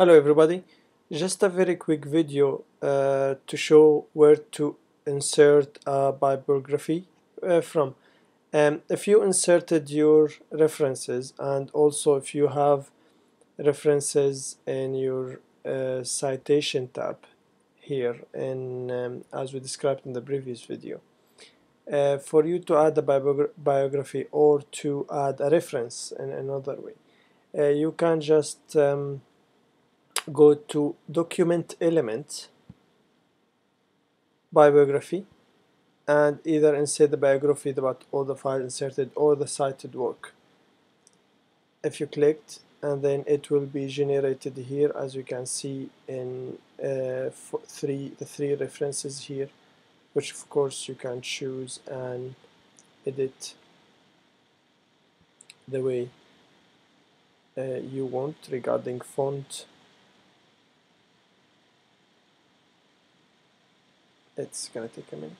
Hello everybody, just a very quick video uh, to show where to insert a bibliography uh, from. Um, if you inserted your references and also if you have references in your uh, citation tab here in um, as we described in the previous video. Uh, for you to add a biography or to add a reference in another way, uh, you can just um, go to document element bibliography and either insert the bibliography about all the files inserted or the cited work. If you clicked and then it will be generated here as you can see in uh, three the three references here which of course you can choose and edit the way uh, you want regarding font it's gonna take a minute.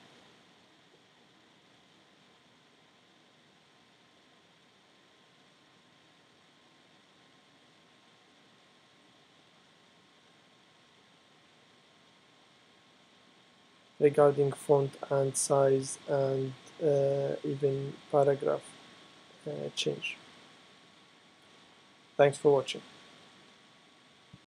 regarding font and size and uh, even paragraph uh, change. Thanks for watching.